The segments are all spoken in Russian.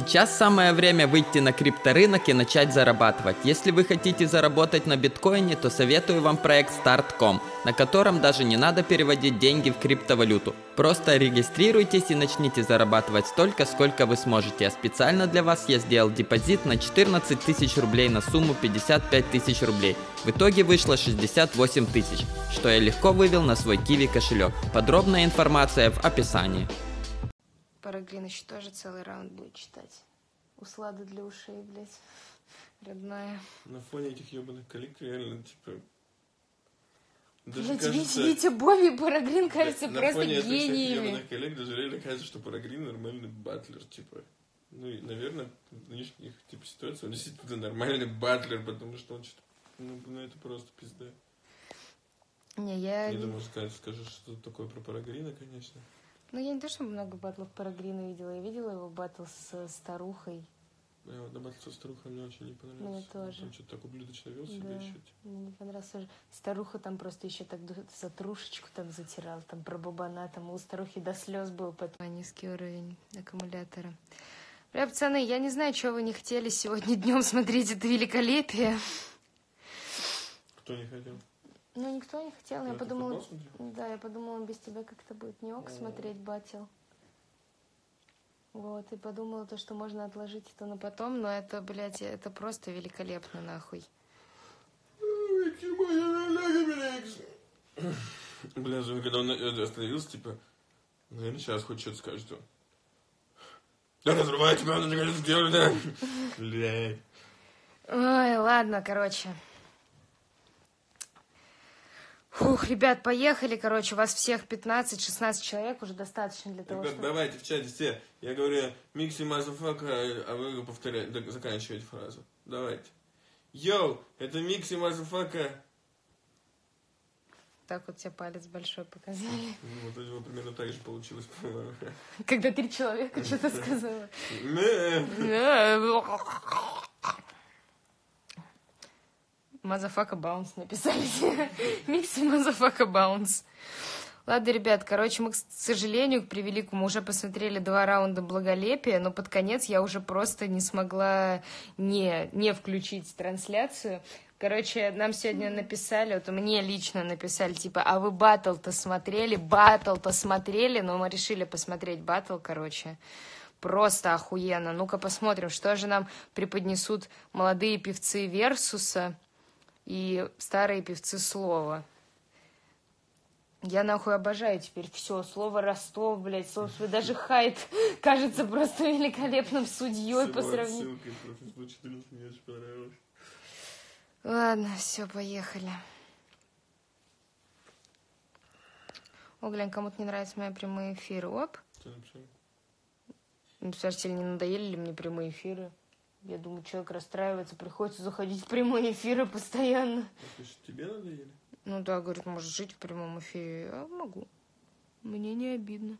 Сейчас самое время выйти на крипторынок и начать зарабатывать. Если вы хотите заработать на биткоине, то советую вам проект Start.com, на котором даже не надо переводить деньги в криптовалюту. Просто регистрируйтесь и начните зарабатывать столько, сколько вы сможете. А специально для вас я сделал депозит на 14 тысяч рублей на сумму 55 тысяч рублей. В итоге вышло 68 тысяч, что я легко вывел на свой киви кошелек. Подробная информация в описании. Параглин еще тоже целый раунд будет читать. Услада для ушей, блядь. Родная. На фоне этих ебаных коллег реально, типа... Блядь, Витя, Витя Бови и Парагрин кажется на просто фоне этих всех гениями. ебаных коллег даже реально кажется, что Парагрин нормальный батлер, типа. Ну и, наверное, в нынешних типа ситуациях он действительно нормальный батлер, потому что он что-то... Ну, ну, это просто пизда. Не, я... Не думаю, сказать, скажешь что такое про Парагрина, конечно. Ну, я не то, чтобы много батлов Парагрина видела. Я видела его батл с старухой. Я вот на батл со старухой мне очень не понравился. Мне тоже. Он что-то так ублюдочно вел себя Да. еще. типа. Мне не понравилось тоже. Старуха там просто еще так за трушечку там затирала, там про бабана, там у старухи до слез был потом. Низкий уровень аккумулятора. Бля, пацаны, я не знаю, что вы не хотели сегодня днем смотреть это великолепие. Кто не хотел? Ну, никто не хотел. Я подумала, смотрел? да, я подумала, без тебя как-то будет не ок смотреть батил. Вот, и подумала то, что можно отложить это на потом, но это, блядь, это просто великолепно, нахуй. Бля, Зоя, когда он остановился, типа, наверное, сейчас хоть что-то скажет. он. Да разрывай тебя, он не сделали, да. Блядь. Ой, ладно, короче. Фух, ребят, поехали, короче, у вас всех 15-16 человек уже достаточно для того, Ребят, чтобы... давайте в чате все. Я говорю, микси motherfucker, а вы повторяете, заканчиваете фразу. Давайте. Йоу, это микси motherfucker. Так вот тебе палец большой показали. Ну, вот у него примерно так же получилось, по-моему. Когда три человека что-то сказала. Motherfucker bounce написали. Микси motherfucker bounce. Ладно, ребят, короче, мы, к сожалению, к превеликому уже посмотрели два раунда благолепия, но под конец я уже просто не смогла не, не включить трансляцию. Короче, нам сегодня написали, вот мне лично написали, типа, а вы батл-то смотрели? Батл-то смотрели? Но мы решили посмотреть батл, короче. Просто охуенно. Ну-ка посмотрим, что же нам преподнесут молодые певцы Версуса и старые певцы Слова. Я нахуй обожаю теперь все. Слово Ростов, блядь, слово. Даже Хайт кажется просто великолепным судьей по сравнению. отсылкой просто 114 мне очень понравилось. Ладно, все, поехали. О, глянь, кому-то не нравятся мои прямые эфиры. Оп. Что? Ну, не надоели ли мне прямые эфиры? Я думаю, человек расстраивается, приходится заходить в прямые эфиры постоянно. А что, тебе надоели? Ну да, говорит, может жить в прямом эфире. Я могу. Мне не обидно.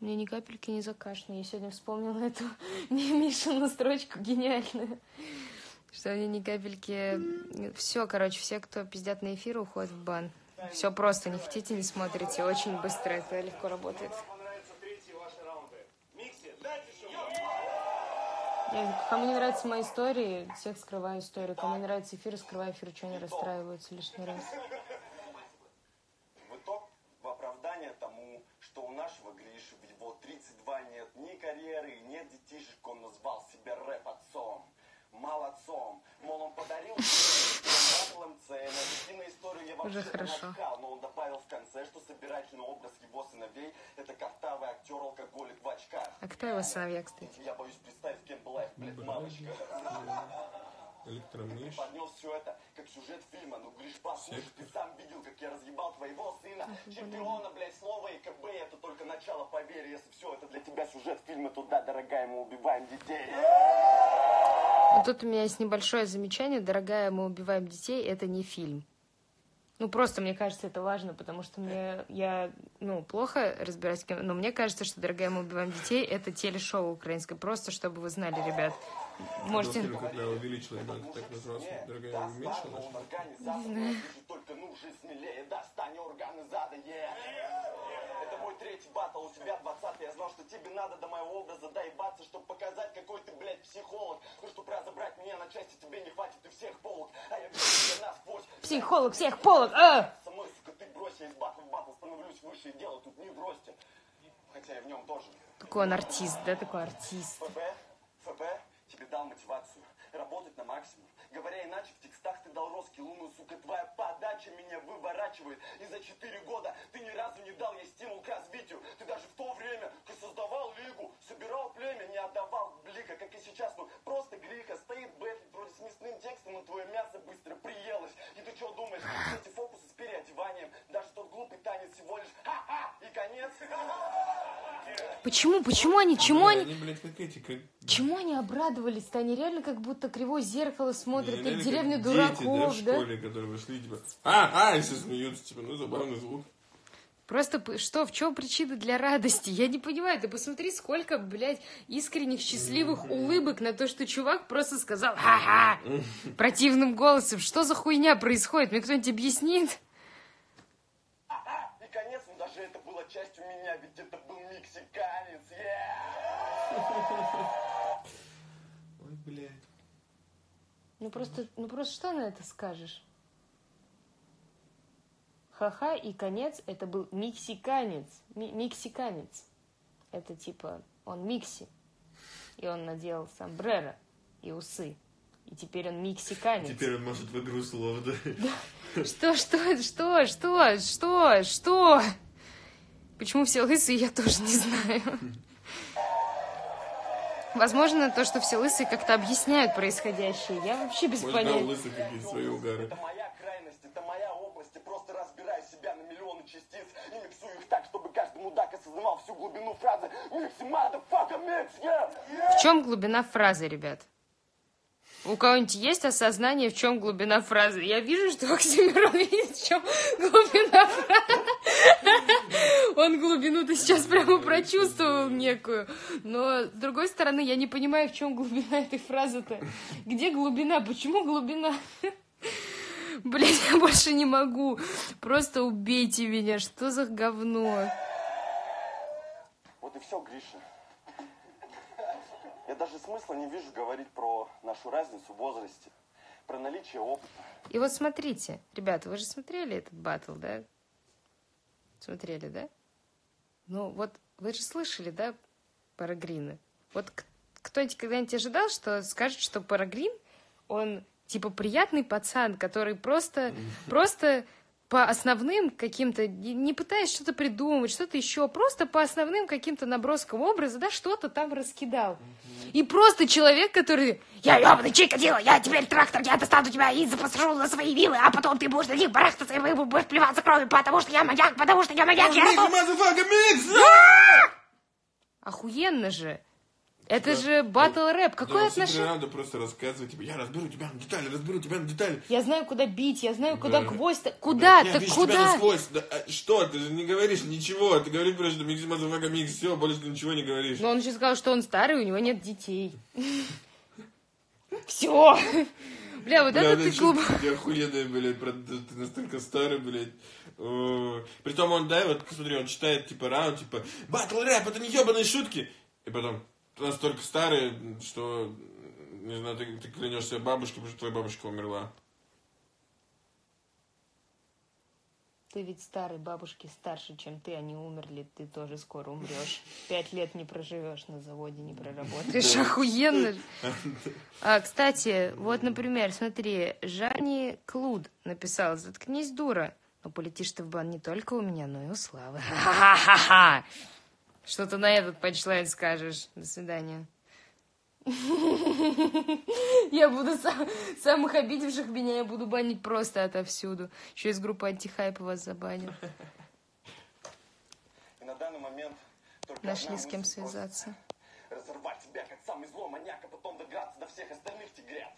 Мне ни капельки не закашно. Я сегодня вспомнила эту Мишину строчку гениальную. Что мне ни капельки... Все, короче, все, кто пиздят на эфир, уходят в бан. Все просто, не хотите, не смотрите. Очень быстро это легко работает. Я- Кому не нравятся мои истории, всех скрываю историю. Кому не нравится эфир, скрываю эфир, что они расстраиваются лишний раз. В итог, в оправдание тому, что у нашего Гриши в его 32 нет ни карьеры, нет детишек, он назвал себя рэп-отцом. Молодцом. Мол, он подарил Уже хорошо. но он добавил в конце, что собирательный образ его сыновей – это картавый актер-алкоголик в очках. А кто его сыновья, кстати? Я боюсь представить, кем была их, блядь, мамочка. Электромиш. Поднес все это как сюжет фильма. Ну, Гриш, послушай, ты сам видел, как я разъебал твоего сына. Чемпиона, блядь, слова и КБ, это только начало, поверь. Если все это для тебя сюжет фильма, то да, дорогая, мы убиваем детей. Тут у меня есть небольшое замечание. Дорогая, мы убиваем детей. Это не фильм. Ну, просто мне кажется, это важно, потому что мне, я, ну, плохо разбираюсь, но мне кажется, что «Дорогая, мы убиваем детей» — это телешоу украинское, просто чтобы вы знали, ребят. Можете... Фильм, когда увеличила, именно так назывался. Дорогая, Да, уменьшила. слава, он третий батл, у тебя двадцатый, я знал, что тебе надо до моего образа доебаться, чтобы показать, как психолог. Ну, чтобы разобрать меня на части, тебе не хватит и всех полок. А я вижу тебя насквозь. Психолог всех полок, а! Со мной, сука, ты брось, я из батла в батл становлюсь выше, и дело тут не в росте. Хотя я в нем тоже. Какой он артист, да, такой артист. ФБ, ФБ тебе дал мотивацию работать на максимум. Говоря иначе, в текстах ты дал роски луну, сука, твоя подача меня выворачивает. И за четыре года ты ни разу не дал ей стимул к развитию. Ты даже в то время, как создавал лигу, собирал племя, не отдавал блика, как и сейчас. Ну, просто грика, стоит Бэтли вроде с мясным текстом, но твое мясо быстро приелось. И ты что думаешь, эти фокусы с переодеванием, даже тот глупый танец всего лишь ха-ха и конец. Почему, почему они, чему Они, они, блядь, как эти, как... чему они обрадовались-то? Они реально как будто кривое зеркало смотрят, как как дураков, дети, да, в школе, которые вышли, типа, а, а, и все смеются, типа, ну, забавный звук. Просто что, в чем причина для радости? Я не понимаю, ты посмотри, сколько, блядь, искренних счастливых улыбок на то, что чувак просто сказал «ха-ха» противным голосом. Что за хуйня происходит? Мне кто-нибудь объяснит? И конец, ну даже это было частью меня, ведь это мексиканец. Yeah! Ой, блядь. Ну просто, ну просто что на это скажешь? Ха-ха и конец это был мексиканец. Ми- мексиканец. Это типа он микси. И он надел сомбреро и усы. И теперь он мексиканец. Теперь он может в игру слов, да? Что, что, что, что, что, что? Почему все лысые, я тоже не знаю. Возможно, то, что все лысые как-то объясняют происходящее. Я вообще без Может, понятия. лысых какие-то свои угары. Это моя крайность, это моя область. Я просто разбираю себя на миллионы частиц и миксую их так, чтобы каждый мудак осознавал всю глубину фразы. Микси, motherfucker, yeah! В чем глубина фразы, ребят? У кого-нибудь есть осознание, в чем глубина фразы? Я вижу, что Оксимирон видит, в чем глубина фразы. Он глубину-то сейчас прямо прочувствовал некую. Но, с другой стороны, я не понимаю, в чем глубина этой фразы-то. Где глубина? Почему глубина? Блять, я больше не могу. Просто убейте меня. Что за говно? Вот и все, Гриша. Даже смысла не вижу говорить про нашу разницу в возрасте, про наличие опыта. И вот смотрите, ребята, вы же смотрели этот батл, да? Смотрели, да? Ну, вот вы же слышали, да, Парагрина? Вот кто-нибудь когда-нибудь ожидал, что скажет, что Парагрин, он типа приятный пацан, который просто, просто по основным каким-то, не пытаясь что-то придумать, что-то еще, просто по основным каким-то наброскам образа, да, что-то там раскидал. И просто человек, который, я ебаный Чикатило, я теперь трактор, я достану тебя и запасажу на свои вилы, а потом ты будешь на них барахтаться и будешь плеваться кровью, потому что я маньяк, потому что я маньяк, я! Охуенно же. Это же батл рэп. Какое Да, отношение? раунда просто рассказывать, типа, я разберу тебя на детали, разберу тебя на детали. Я знаю, куда бить, я знаю, куда Да. гвоздь. Да, Куда? Я Так тебя куда? насквозь. Да, а что? Ты же не говоришь ничего. Ты говоришь просто, что микс, motherfucker, микс. Все, больше ты ничего не говоришь. Но он еще сказал, что он старый, у него нет детей. Все. Бля, вот это да ты клуб. ты охуенная, блядь, ты настолько старый, блядь. Притом он, да, вот посмотри, он читает, типа, раунд, типа, батл рэп, это не ебаные шутки. И потом, настолько старый, что, не знаю, ты, ты клянешься бабушке, потому что твоя бабушка умерла. Ты ведь старый, бабушки старше, чем ты, они умерли, ты тоже скоро умрешь. Пять лет не проживешь на заводе, не проработаешь. Охуенно же. А, кстати, вот, например, смотри, Жани Клуд написал «Заткнись, дура, но полетишь ты в бан не только у меня, но и у Славы». Ха-ха-ха! Что ты на этот панчлайн скажешь? До свидания. Я буду сам- самых обидевших меня, я буду банить просто отовсюду. Еще из группы антихайпа вас забанят. И на данный момент только Нашли с кем связаться. Разорвать себя, как самый злой маньяк, а потом добраться до всех остальных тигрят.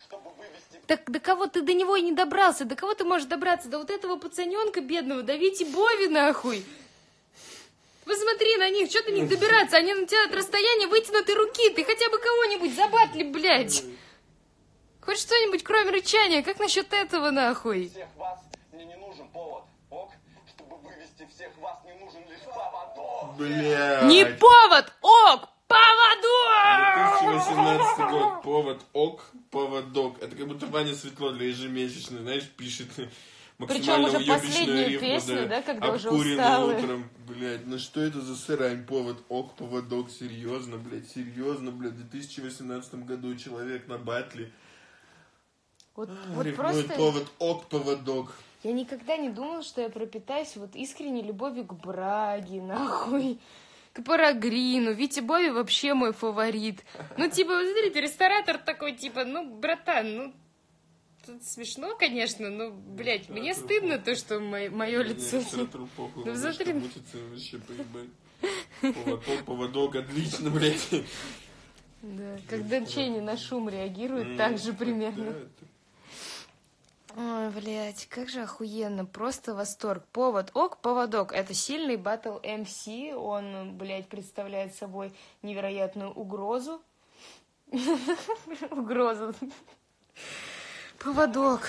Чтобы вывести Так до кого ты до него и не добрался? До кого ты можешь добраться? До вот этого пацаненка бедного, до Вити Бови, нахуй. Посмотри на них, что ты не добираться? Они на тебя от расстояния вытянутой руки. Ты хотя бы кого-нибудь забатли, блядь. Хоть что-нибудь, кроме рычания. Как насчет этого, нахуй? всех вас мне не нужен повод, ок? Чтобы вывести всех вас не нужен лишь поводок. Бля. Не повод, ок, поводок! 2018 год. Повод ок, поводок. Это как будто Ваня Светло для ежемесячной, знаешь, пишет максимально уже последнюю рифму, песню, да, когда уже усталые. утром, блядь, ну что это за срань? Повод ок, поводок, серьезно, блядь, серьезно, блядь, в 2018 году человек на батле Вот, вот рифмует просто повод ок, поводок. я никогда не думала, что я пропитаюсь вот искренней любовью к Браге, нахуй. К Парагрину. Витя Бови вообще мой фаворит. Ну, типа, вот смотрите, ресторатор такой, типа, ну, братан, ну, тут смешно, конечно, но, блядь, мне стыдно то, что мое лицо... Похуй, Ну, смотри. вообще поебать. Поводок, поводок, отлично, блядь. Да, как Дэн Чейни на шум реагирует, так же примерно. Да, это- Ой, блядь, как же охуенно, просто восторг. Повод, ок, поводок. Это сильный батл МС, он, блядь, представляет собой невероятную угрозу. Угрозу. Поводок.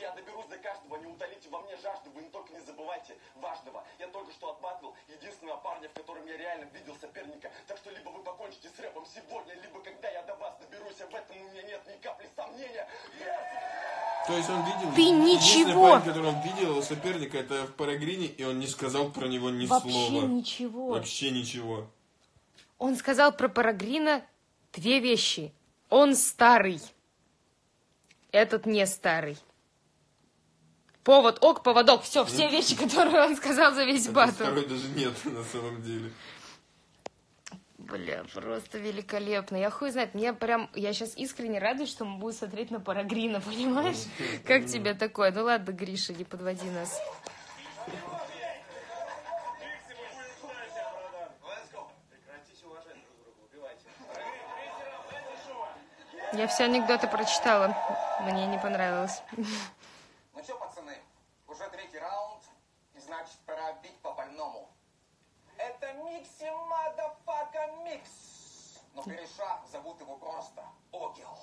Я доберусь до каждого, не утолите во мне жажду, вы только не забывайте важного. Я только что отбатывал единственного парня, в котором я реально видел соперника. Так что либо вы покончите с рэпом сегодня, либо когда я до вас доберусь, в этом у меня нет ни капли сомнения. То есть он видел... Ты ничего! парень, который он видел соперника, это в Парагрине, и он не сказал про него ни Вообще слова. ничего. Вообще ничего. Он сказал про Парагрина две вещи. Он старый. Этот не старый. Повод, ок, поводок. Все, все вещи, которые он сказал за весь батл. второй даже нет на самом деле. Бля, просто великолепно. Я хуй знает, мне прям, я сейчас искренне радуюсь, что мы будем смотреть на Парагрина, понимаешь? Как тебе такое? Ну ладно, Гриша, не подводи нас. Я все анекдоты прочитала. Мне не понравилось. Ну что, пацаны, уже третий раунд, и значит пора бить по больному. Это Микси Motherfucker Mix. Но кореша зовут его просто Огел.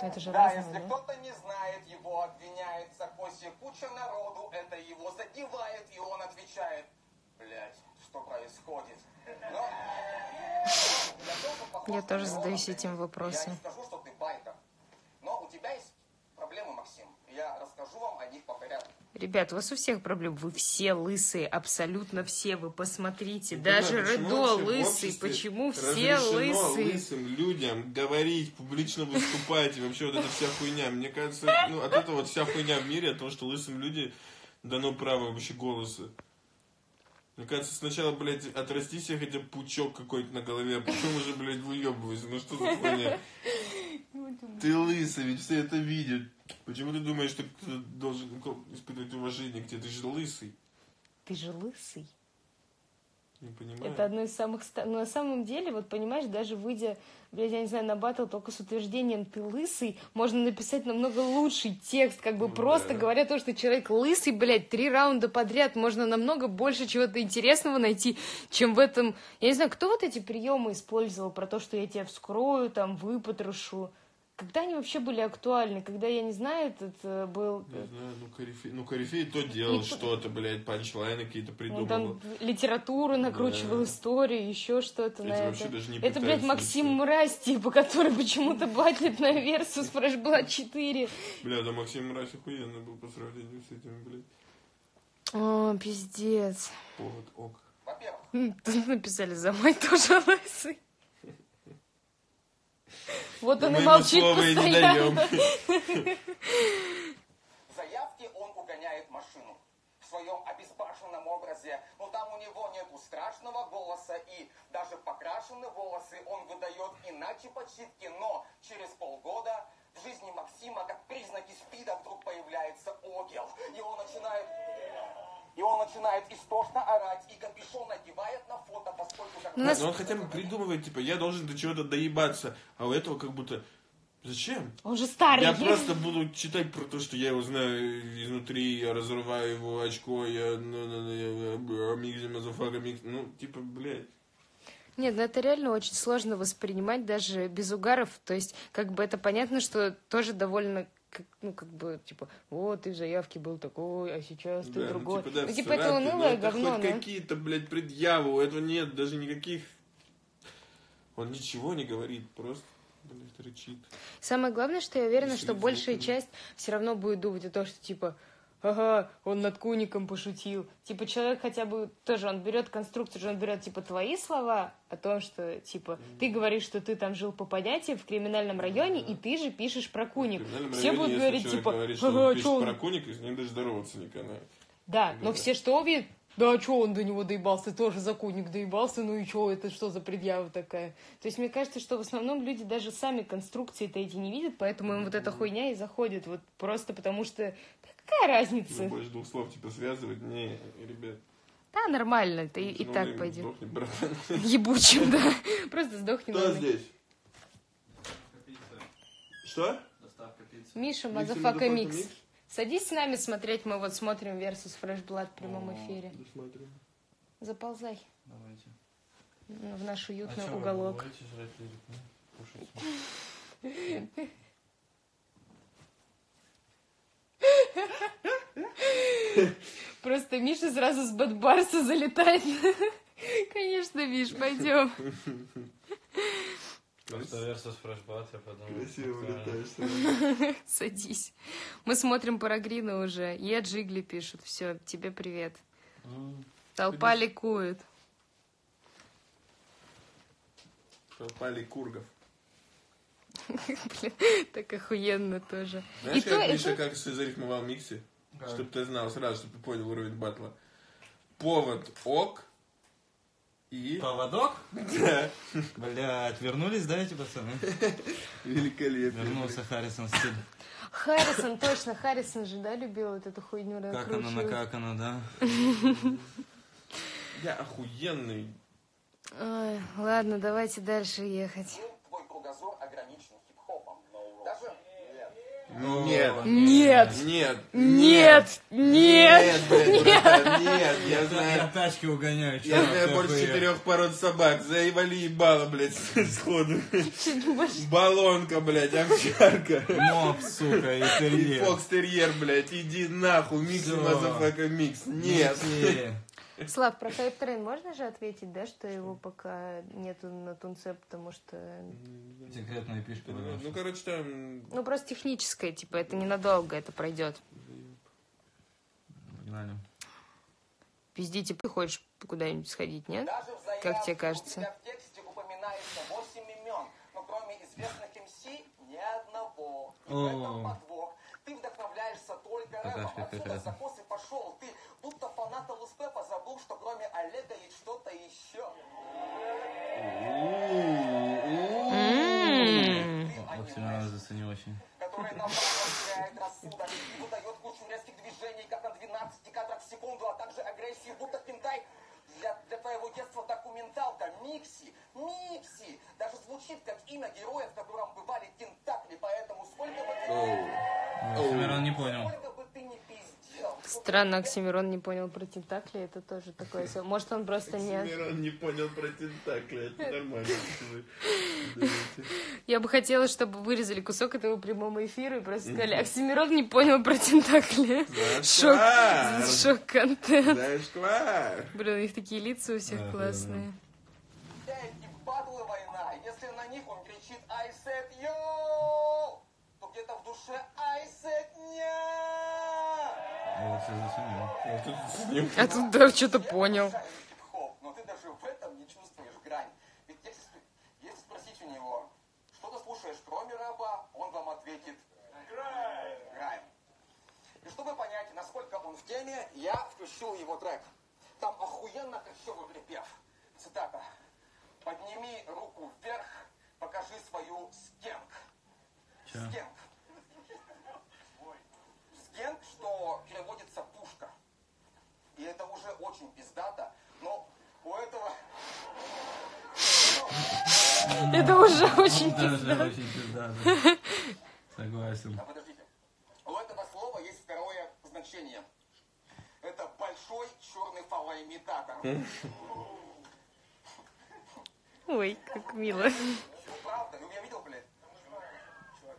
Это же Да, разное, если да? кто-то не знает, его обвиняет в закосе куча народу, это его задевает, и он отвечает, блять, что происходит? Я тоже задаюсь этим Я вопросом. не скажу, что ты байкер. Но у тебя есть проблемы, Максим. и Я расскажу вам о них по порядку. Ребят, у вас у всех проблем. Вы все лысые, абсолютно все. Вы посмотрите, Я даже Редо лысый. Почему все лысые? лысым людям говорить, публично выступать и вообще вот эта вся хуйня. Мне кажется, ну, от этого вот вся хуйня в мире, от того, что лысым людям дано право вообще голоса. Мне кажется, сначала, блядь, отрасти себе хотя бы пучок какой-то на голове, а потом уже, блядь, выебывайся. Ну что за хуйня? Ты лысый, ведь все это видят. Почему ты думаешь, что кто-то должен испытывать уважение к тебе? Ты же лысый. Ты же лысый. Не понимаю. Это одно из самых... Ну, на самом деле, вот понимаешь, даже выйдя, блядь, я не знаю, на батл только с утверждением «ты лысый», можно написать намного лучший текст, как бы Ну просто да. говоря то, что человек лысый, блядь, три раунда подряд, можно намного больше чего-то интересного найти, чем в этом... Я не знаю, кто вот эти приемы использовал про то, что я тебя вскрою, там, выпотрошу? Когда они вообще были актуальны? Когда, я не знаю, этот э, был... Не знаю, ну корифей, ну корифей то делал И- что-то, блядь, панчлайны какие-то Он придумывал. там литературу накручивал, Да. историю, еще что-то на это. вообще даже не это, блядь, Максим ничего. Мразь, типа, который почему-то батлит на Версус Fresh Blood 4. Бля, да Максим Мразь охуенно был по сравнению с этим, блядь. О, пиздец. Повод ок. Во-первых, М, Тут написали, за мой тоже лысый. Вот он Мы и молчит постоянно. заявке он угоняет машину. В своем обезбашенном образе, но там у него нету страшного голоса и даже покрашенные волосы он выдает иначе подсчитки, но через полгода в жизни Максима как признаки спида вдруг появляется огел, и он начинает и он начинает истошно орать, и капюшон надевает на фото, поскольку как Ну, нас- Но он хотя бы придумывает, типа, я должен до чего-то доебаться, а у этого как будто... Зачем? Он же старый. Я просто буду читать про то, что я его знаю изнутри, я разрываю его очко, я... ну, ну, микс. Ну, типа, блядь. Нет, ну это реально очень сложно воспринимать даже без угаров. То есть, как бы это понятно, что тоже довольно как- ну, как бы, типа, вот, ты в заявке был такой, а сейчас ты Да, другой. Ну, типа, да, Ну, типа, это но унылое это говно, хоть да? какие-то, блядь, предъявы, у этого нет даже никаких Он ничего не говорит, просто, блядь, рычит. Самое главное, что я уверена, Если что большая часть все равно будет думать о том, что типа ага, он над куником пошутил. Типа человек хотя бы тоже, он берет конструкцию, же он берет типа твои слова о том, что типа ты говоришь, что ты там жил по понятиям в криминальном районе, и ты же пишешь про В куник. Все районе, будут говорить типа, говорит, что ага, он чё пишет он про куник, с ним даже здороваться не канает. Да, но Да. все что увидят? Да, что он до него доебался, тоже за куник доебался, ну и что, это что за предъява такая? То есть мне кажется, что в основном люди даже сами конструкции-то эти не видят, поэтому им вот эта хуйня и заходит, вот просто потому что какая разница? Ну, больше двух слов, типа, связывать, не, ребят. Да, нормально, это и, и так блин, пойдет. сдохни, братан. Ебучим, да. Просто сдохни. Кто здесь? Что? Миша, Motherfucker Mix. Садись с нами смотреть, мы вот смотрим Versus Fresh Blood в прямом эфире. Заползай Давайте. в наш А уютный уголок. Просто Миша сразу с Bad Bars'а залетает. Конечно, Миш, пойдем. Просто versus фрешбат, я подумал. Красиво вылетаешь. Садись. Мы смотрим Парагрина уже. Я Джигли пишут. Все, тебе привет. М, Толпа ликует. Попали кургов. Блин, так охуенно тоже. Знаешь, И как Миша как ты зарифмовал Микси? Как? Чтоб ты знал сразу, чтобы ты понял уровень батла. Повод ок и... Поводок? Да, Блять, вернулись, да, эти пацаны? великолепно. Вернулся Харрисон стиль. Харрисон, точно, Харрисон же, да, любил вот эту хуйню Как оно, накручивать? накакано, да? Я охуенный. Ой, ладно, давайте дальше ехать. Нет. Нет! Нет. Нет! Нет! Нет, нет. Я знаю. тачки угоняю. Я знаю больше четырех пород собак. Заебали ебало, блядь, сходу. Баллонка, блядь, овчарка. Моб, сука, и И терьер. фокстерьер, блядь, иди нахуй, микс мазафака микс. Нет. Слав, про Хайп Трейн можно же ответить, да, что его пока нету на Тунце, потому что... Секретная пишка. Ну, короче, там... Ну, просто техническое, типа, это ненадолго, это пройдет. Погнали. Пиздите, ты хочешь куда-нибудь сходить, нет? Даже в заявке Как тебе кажется? У тебя в тексте упоминается 8 имен, но кроме известных МС ни одного. И в О. этом подвох. Ты вдохновляешься только рэпом. Отсюда закос и пошел. Ты будто фанат Луспепа забыл, что кроме Олега есть что-то еще. М. Вот тебя надо заценил очень. который направо теряет рассудок и выдает кучу резких движений, как на 12 кадрах в секунду, а также агрессию, будто пентай для, для твоего детства документалка Микси, Микси, даже звучит как имя героя, в котором бывали тентакли, поэтому сколько бы ты, Оксимирон не понял. сколько бы ты не пиздел, Странно, Оксимирон не понял про Тентакли, это тоже такое... Может, он просто не... Оксимирон не понял про тентакли, это нормально. Я бы хотела, чтобы вырезали кусок этого прямого эфира и просто сказали, Оксимирон не понял про Тентакли. Шок. Шок-контент. Блин, у них такие лица у всех классные. если на них он кричит I said yo, то где-то в душе I said нет. Вот, все заценил. А тут да, что-то понял. Хип-хоп, но ты даже в этом не чувствуешь грань. Ведь если, если спросить у него, что ты слушаешь кроме рэпа, он вам ответит Грайм. И чтобы понять, насколько он в теме, я включил его трек. Там охуенно красивый припев. Цитата. Подними руку вверх, покажи свою скенк. Чё? Скенк. Скенк, что переводится пушка. И это уже очень пиздато, но у этого... Это уже очень Даже пиздато. очень пиздато. Согласен. А подождите. У этого слова есть второе значение. Это большой черный фалоимитатор. Ой, как мило. Ну, правда, ну я видел, блядь.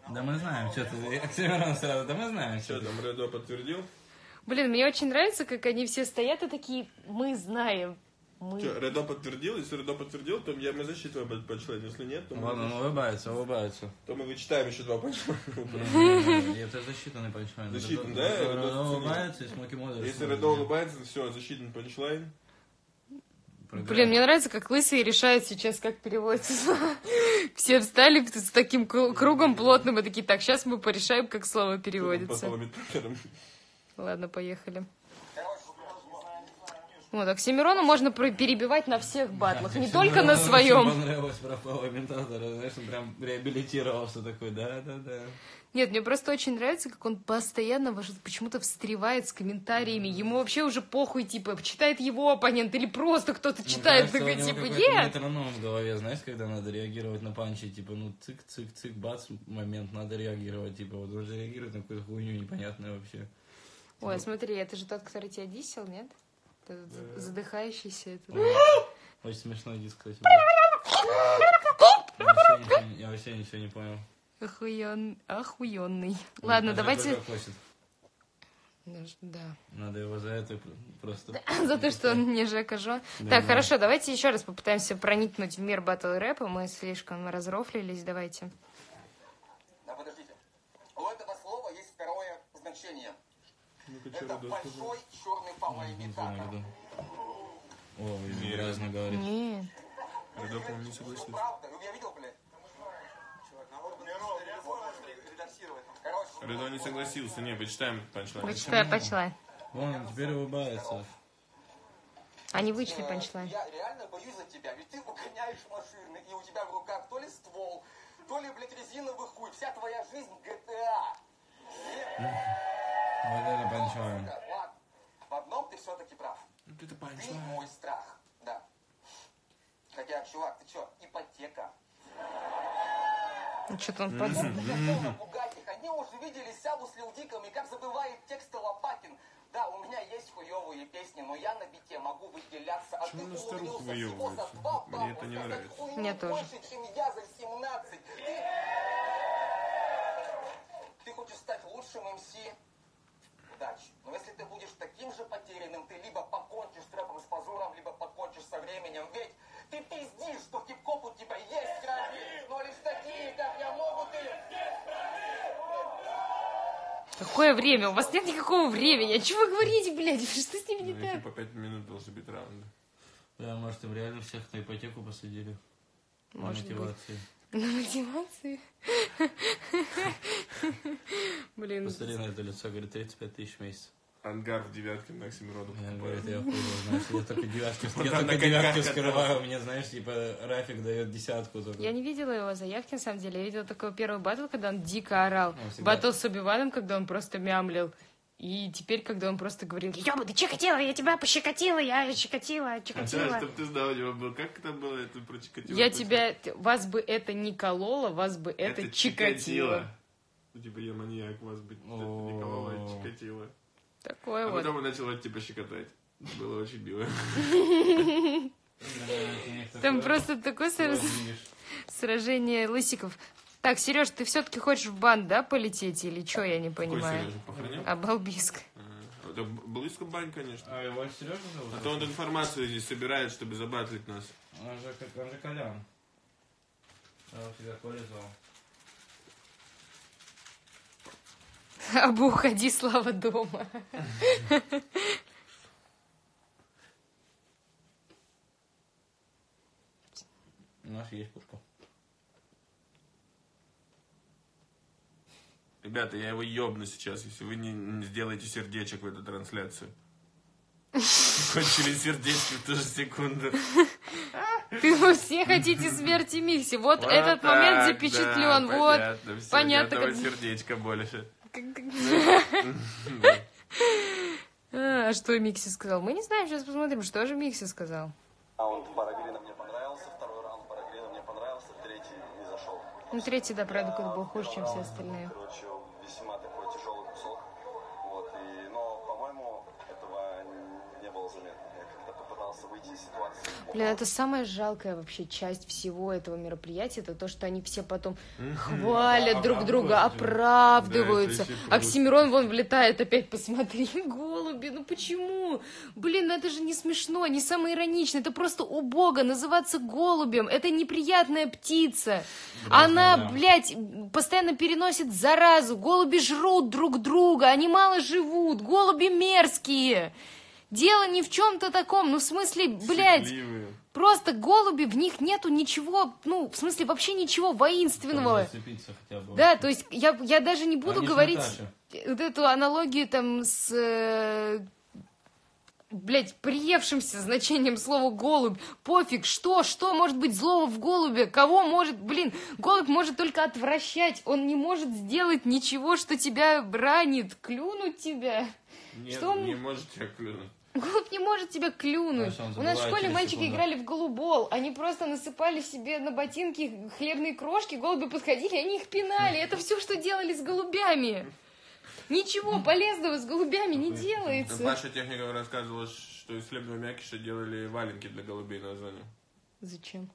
Да мы знаем, что ты. Оксимирон сразу, да мы знаем, что там, Редо подтвердил? Блин, мне очень нравится, как они все стоят и такие, мы знаем. Мы... Что, Редо подтвердил? Если Редо подтвердил, то я мы засчитываем этот панчлайн. Если нет, то мы, Ладно, он улыбается, улыбается. то мы вычитаем еще два панчлайна. Это засчитанный панчлайн. Засчитан, да? Редо улыбается, и Смоки. Если Редо улыбается, все, засчитан панчлайн. Блин, мне нравится, как лысые решают сейчас, как переводится. Все встали с таким кру- кругом плотным и такие, так, сейчас мы порешаем, как слово переводится. Ладно, поехали. Вот, Оксимирону можно перебивать на всех батлах, не только на Мне своем. понравилось про комментатора, знаешь, он прям реабилитировался такой, да-да-да. Нет, мне просто очень нравится, как он постоянно почему-то встревает с комментариями. Ему вообще уже похуй, типа, читает его оппонент или просто кто-то Мне читает, кажется, такой, типа, нет. метроном в голове, знаешь, когда надо реагировать на панчи, типа, ну, цик-цик-цик, бац, момент, надо реагировать, типа, вот он же реагирует на какую-то хуйню непонятную вообще. Ой, смотри, это же тот, который тебя дисел, нет? Этот задыхающийся. этот. Очень смешной диск, кстати. Я вообще ничего не- понял. Охуен... Охуенный. Ладно, Даже давайте... Да. Надо его за это просто... За то, что он не Жека Жо. Да, Так, да. хорошо, давайте еще раз попытаемся проникнуть в мир батл рэпа. Мы слишком разрофлились, давайте. Да подождите. У этого слова есть второе значение. Это большой черный Не полуимитатор. знаю, О, грязно говорит. Нет. Редо, по-моему, не согласился. Правда? Я видел, блядь. Редо не согласился. Не, почитаем панчлайн. Вычитай панчлайн. Вон, он теперь улыбается. Они вычли э, панчлайн. Я реально боюсь за тебя, ведь ты угоняешь машины, и у тебя в руках то ли ствол, то ли, блядь, резиновый хуй. Вся твоя жизнь GTA. Вот это ладно. В одном ты все-таки прав. Вот это Ты панчлайн. мой страх, да. Хотя, чувак, ты что, ипотека? Ну, Что-то он под... Они уже видели Сяву с Лилдиком и как забывает тексты Лопатин. Да, у меня есть хуевые песни, но я на бите могу выделяться. А Почему ты умудрился всего за два Мне это балла не нравится. хуйню Мне тоже. больше, чем я за 17. Ты... Ты хочешь стать лучшим МС? Удачи. Но если ты будешь таким же потерянным, ты либо покончишь с рэпом с позором, либо покончишь со временем. Ведь ты пиздишь, что хип-хоп у тебя есть крови, но лишь такие, как я, могут и... Какое время? У вас нет никакого времени. А что вы говорите, блядь? Что с ними не Ну, так? по пять минут должны быть раунды. Да, может, им реально всех на ипотеку посадили. На Может быть. мотивации. На мотивации? Блин. Посмотри на это лицо, говорит, 35 тысяч в месяц. Ангар в девятке на Оксимирону говорит, я хуй знаю, я только девятки, я только девятки скрываю, мне, знаешь, типа, Рафик дает десятку только. Я не видела его заявки, на самом деле. Я видела такой первый батл, когда он дико орал. Батл с Убиваном, когда он просто мямлил. И теперь, когда он просто говорил, ёба, ты чикатила, я тебя пощекотила, я щекотила, А чикатила. чтобы ты знал, у него был, как это было, это про Чикатило? Я тебя, вас бы это не кололо, вас бы это, Это чикатило. Ну, типа, я маньяк, вас быть, это О. Николова Чикатило. Такое А вот. потом он начал от типа щекотать. Было очень мило. Там просто такое сра- сражение лысиков. Так, Сереж, ты все-таки хочешь в бан, да, полететь или что, я не понимаю? Сережа похоронил? А Балбиск. А, Это близко бань, конечно. А его Сережа зовут? А то он информацию здесь собирает, чтобы забатлить нас. Он же, как- он же Колян. Я его всегда Коля звал. Абу, уходи, слава дома. У нас есть пушка. Ребята, я его ёбну сейчас, если вы не, не сделаете сердечек в эту трансляцию. Кончили сердечки в ту же секунду. Ты вы все хотите смерти Микси. Вот, Вот этот так, момент запечатлен. да, вот. понятно, всё, понятно, как- сердечка больше. А, что Микси сказал? Мы не знаем, сейчас посмотрим, что же Микси сказал. Раунд Барагрина мне понравился, второй раунд Барагрина мне понравился, третий не зашел. Ну, третий, да, правда, был хуже, чем все остальные. Короче, весьма такой тяжелый кусок. Вот, и, но, по-моему, этого не было заметно. Я как-то попытался выйти из ситуации. Блин, это самая жалкая вообще часть всего этого мероприятия, это то, что они все потом хвалят друг друга, оправдываются. вообще Оксимирон вон влетает опять, посмотри, голуби, ну почему? Блин, ну это же не смешно, не самоиронично, это просто убого называться голубем, это неприятная птица. Она, блядь, постоянно переносит заразу, голуби жрут друг друга, они мало живут, голуби мерзкие. Дело не в чем-то таком, ну в смысле, блядь, просто голуби, в них нету ничего, ну, в смысле, вообще ничего воинственного. Зацепиться хотя бы. Да, то есть я, я даже не буду Они говорить вот эту аналогию там с, э, блядь, приевшимся значением слова голубь. Пофиг, что, что может быть злого в голубе? Кого может, блин, голубь может только отвращать, он не может сделать ничего, что тебя ранит, клюнуть тебя. Нет, Что он- не может тебя клюнуть. Голубь не может тебя клюнуть. Конечно, он У нас в школе мальчики секунду. играли в голубол. Они просто насыпали себе на ботинки хлебные крошки, голуби подходили, они их пинали. Это все, что делали с голубями. Ничего полезного с голубями не делается. Паша Техников рассказывала, что из хлебного мякиша делали валенки для голубей на зоне. Зачем?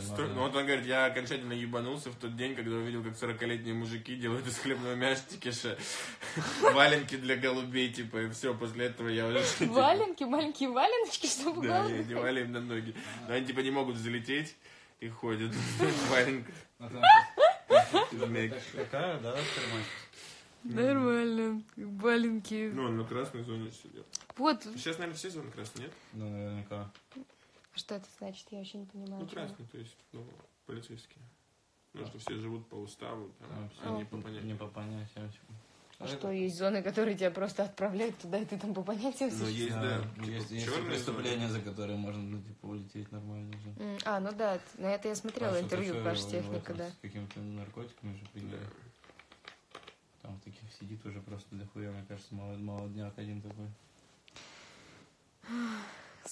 Сто-. Ну вот он говорит, я окончательно ебанулся в тот день, когда увидел, как 40-летние мужики делают из хлебного мяштикиша валенки для голубей, типа, и все, после этого я уже... типа, Валенки, маленькие валеночки, чтобы Да, и одевали им на ноги. Но они, типа, не могут залететь и ходят в валенках. Какая, да? Нормально. Валенки. Ну, он на красной зоне сидел. Вот. Сейчас, наверное, все зоны красные, нет? Ну, наверняка. А Что это значит? Я вообще не понимаю. Ну, чего. красные, то есть, ну, полицейские. Ну, что все живут по уставу, там, А, а не по. Не по понятиям. А что, есть зоны, которые тебя просто отправляют туда, и ты там по понятиям Ну, есть, Да, да. есть, типа, есть преступления, зоны. за которые можно, ну, типа, улететь нормально же. М, А, ну да, на это я смотрела А интервью Паш Техника, да. С какими-то наркотиками же приняли. Там таких сидит уже просто дохуя, мне кажется, мало, молодняк один такой.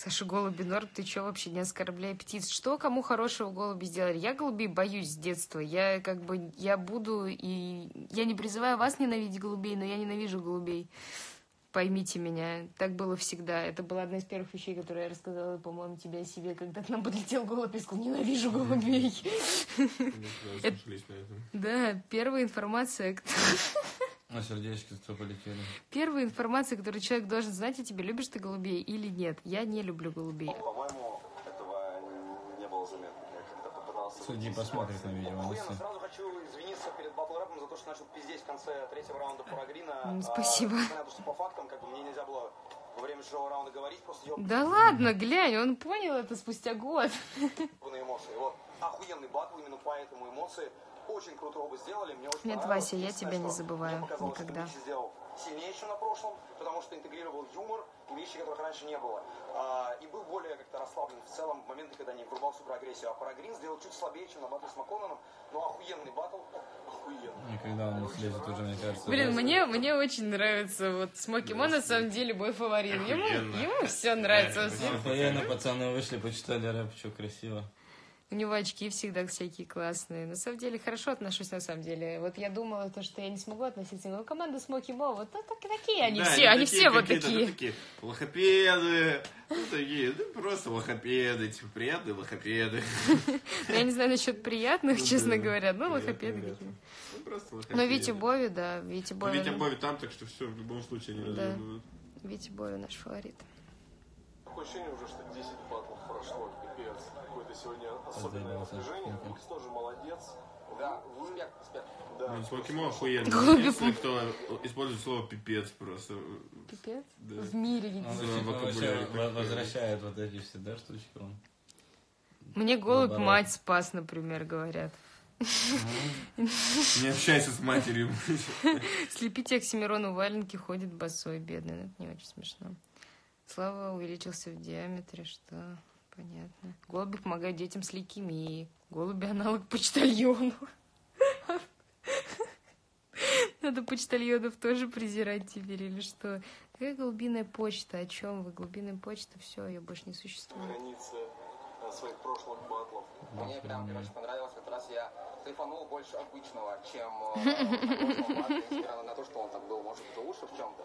Саша Голуби Норм, ты чё вообще не оскорбляй птиц? Что кому хорошего голуби сделали? Я голубей боюсь с детства. Я как бы, я буду и... Я не призываю вас ненавидеть голубей, но я ненавижу голубей. Поймите меня, так было всегда. Это была одна из первых вещей, которые я рассказала, по-моему, тебе о себе, когда к нам подлетел голубь и сказал, ненавижу голубей. Да, первая информация, На сердечки что полетели. первая информация, которую человек должен знать о тебе, любишь ты голубей или нет. Я не люблю голубей. По-моему, этого не было заметно. Я когда попытался... Судьи посмотрят на видео, Охуенно. если- Сразу хочу извиниться перед батл рэпом за то, что начал пиздеть в конце третьего раунда Парагрина. А, спасибо. на то, что по фактам, как бы мне нельзя было во время шоу раунда говорить, просто ёб Да ладно, глянь, он понял это спустя год. на эмоции. Вот охуенный батл, именно поэтому эмоции очень круто оба сделали. Мне очень Нет. Вася, я тебя не забываю Мне показалось, никогда. что сделал сильнее, чем на прошлом, потому что интегрировал юмор и вещи, которых раньше не было. А, и был более как-то расслаблен в целом в моменты, когда не врубал суперагрессию. А Парагрин сделал чуть слабее, чем на батле с Маккононом, но охуенный батл, охуенный. Никогда он не слезет уже, мне кажется. Блин, мне, мне очень нравится вот Смоки Мо, на самом деле мой фаворит. Ему, Охуенно. ему все нравится. Охуенно, пацаны вышли, почитали рэп, что красиво. У него очки всегда всякие классные. На самом деле, хорошо отношусь, на самом деле. Вот я думала, то, что я не смогу относиться. Но команда Смоки Мо, вот ну, так, такие они Да, все, они такие все вот ну, такие. такие лохопеды, ну, такие, ну, просто лохопеды, типа, приятные лохопеды. Я не знаю насчет приятных, Ну, честно говоря, лохопеды. Ну, просто Но лохопеды. Витя Бови, да, Витя Ну, Бови. Витя Бови там, так что все, в любом случае не разъебывают. Витя Бови наш фаворит. Такое ощущение уже, что 10 батлов прошло, пипец. Какое-то сегодня особенное напряжение. Микс тоже молодец. Да, Вы- респект, респект. Да. Ну, с Покемон охуенно. Единственное, кто использует слово пипец просто. Пипец. Да. В мире как-то. возвращает вот эти все, да, штучки он. Мне голубь Наоборот. мать спас, например, говорят. Не общайся с матерью. Слепите Оксимирону валенки, ходит босой, бедный. Ну, это не очень смешно. Слава увеличился в диаметре, что понятно. Голуби помогают детям с лейкемией. Голуби аналог почтальону. Надо почтальонов тоже презирать теперь или что? Какая голубиная почта? О чем вы? Голубиная почта, все, ее больше не существует. границы э, своих прошлых батлов. Мне прям, короче, понравилось. В этот раз я кайфанул больше обычного, чем э, на то, что он там был, может, лучше в чем-то.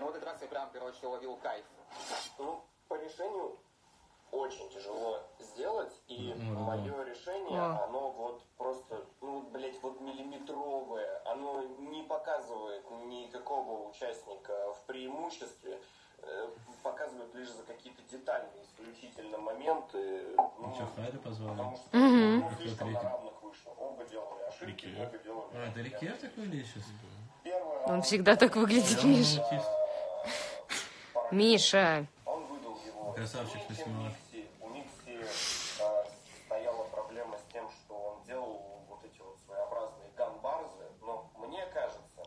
Но в этот раз я прям, короче, ловил кайф. Ну, по решению очень тяжело сделать, и Ну, да. мое решение, О. оно вот просто, ну, блядь, вот миллиметровое, оно не показывает никакого участника в преимуществе, э, показывает лишь за какие-то детальные исключительно моменты. Ну, Ну что, Хайда позвали? потому что Мгм. ну, слишком на равных вышло. Оба делали ошибки, Рикер. оба делали. А, это Рикер такой или сейчас? Первый Он всегда так выглядит, Он Миш. аутист. пора- Миша. Он выдал его. Красавчик. Микси. У Микси э, стояла проблема с тем, что он делал вот эти вот своеобразные ганбарзы, но мне кажется,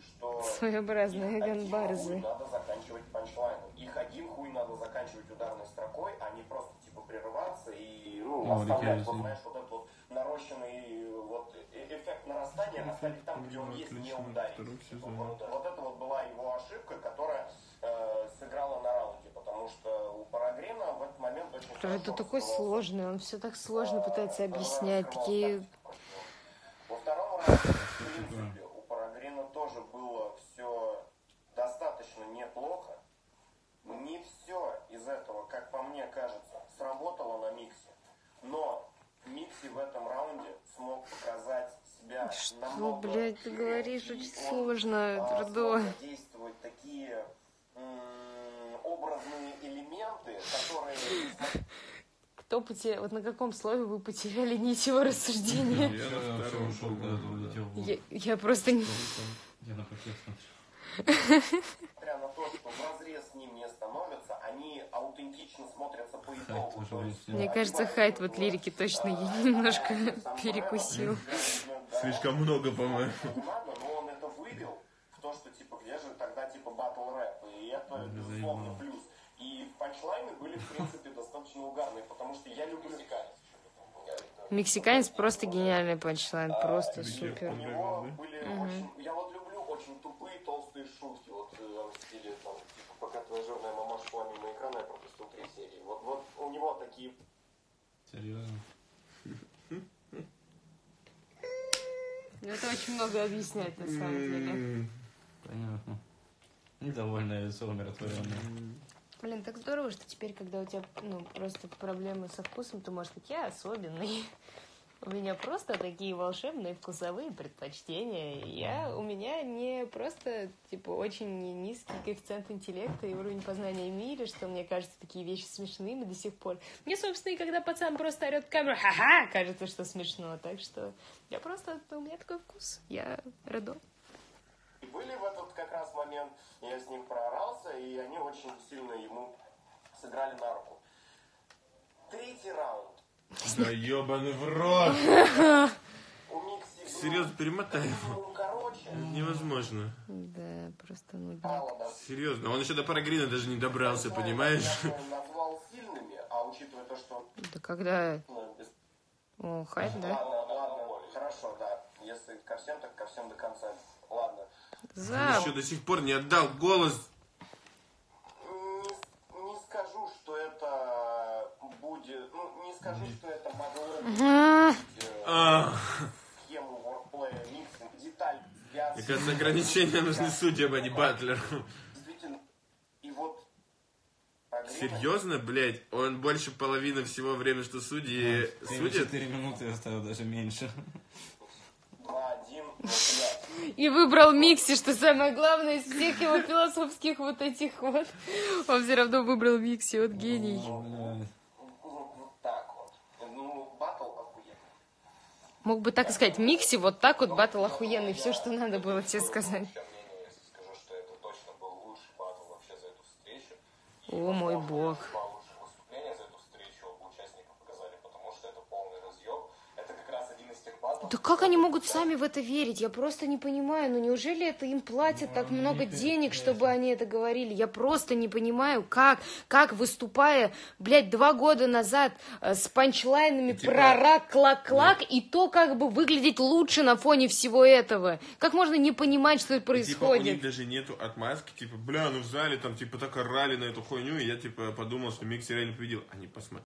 что Своеобразные ганбарзы. надо заканчивать панчлайном. Их один хуй надо заканчивать ударной строкой, а не просто типа прерываться и ну, О, оставлять, вот, знаешь, вот этот вот нарощенный вот э- эффект нарастания оставить там, где он есть, не ударить. Типа, вот, вот это вот была его ошибка, которая сыграла на раунде, потому что у Парагрена в этот момент очень Это хорошо такой раскрывался, сложный, он все так сложно пытается объяснять. Такие... Во втором раунде, в принципе, у Парагрена тоже было все достаточно неплохо. Не все из этого, как по мне кажется, сработало на Миксе. Но Микси в этом раунде смог показать себя Что, намного блядь, ты говоришь, очень сложно, а, Трудо. смог задействовать такие м, образные элементы, которые Кто потерял... Вот на каком слове вы потеряли нить его рассуждения? Я на ушел, когда улетел. просто не... Я на пакет смотрю. несмотря на то, что в разрез с ним не становятся, они аутентично смотрятся по итогу. Мне кажется, Хайт вот лирики точно я немножко перекусил. Слишком много, по-моему. надо, но он это вывел в то, что типа где же тогда типа батл рэп, и это Да, безусловно плюс. Панчлайны были в принципе достаточно угарные, потому что я люблю Мексиканец просто гениальный панчлайн, просто У супер. него были очень... Я вот люблю очень тупые толстые шутки. Вот э, в стиле там, типа, пока твоя жирная мамаша шла мимо экрана, я пропустил три серии. Вот, вот у него такие Серьезно? Ну, Это очень много объясняет, на самом деле. Понятно. Недовольное лицо умиротворенное. Блин, так здорово, что теперь, когда у тебя ну, просто проблемы со вкусом, ты можешь такие, я особенный. У меня просто такие волшебные вкусовые предпочтения. Я, у меня не просто, типа, очень низкий коэффициент интеллекта и уровень познания мира, что мне кажется такие вещи смешными до сих пор. Мне, собственно, и когда пацан просто орет в камеру, ха-ха, кажется, что смешно. Так что я просто, у меня такой вкус. Я радо. Были в этот как раз момент, я с ним проорался, и они очень сильно ему сыграли на руку. Третий раунд. Да ебаный в рот. Серьезно, перемотай его. Ну, Невозможно. Да, просто мало да. Серьезно, он еще до Парагрина даже не добрался, понимаешь? А учитывая то, что... Да когда... ну, О, хайп, да? Ладно, ладно, хорошо, да. Если ко всем, так ко всем до конца. Ладно. За... Еще до сих пор не отдал голос. Не, не скажу, что это будет... Ну, не скажу, что это могло А, быть э, схему ворплея, миксинг, деталь. Мне кажется, ограничения нужны судьям, а не батлеру. Действительно. И вот... Прогресс- Серьезно, блядь? Он больше половины всего времени, что судьи судят? 4 минуты оставил, даже меньше. 2-1, ну, блядь. И выбрал Микси, что самое главное из всех его философских вот этих вот. Он все равно выбрал Микси, вот гений. Блядь. Вот так вот. Батл охуенный. Мог бы так и сказать, Микси, вот так вот, батл охуенный, все, что надо было тебе сказать. Общее мнение, если скажу, что это точно был лучший батл вообще за эту встречу. О мой бог. Два лучших выступления за эту встречу оба участника показали, потому что это полный разъем. Это как раз один из тех батлов. Да как они могут сами в это верить? Я просто не понимаю. Ну неужели это им платят так много денег, чтобы они это говорили? Я просто не понимаю, как, как выступая, блядь, два года назад э, с панчлайнами Типа- про рак, клак-клак, и то как бы выглядеть лучше на фоне всего этого. Как можно не понимать, что это Типа у происходит? них даже нету отмазки, типа, бля, ну в зале там типа так орали на эту хуйню, и я типа подумал, что Микси реально победил. Они посмотрели.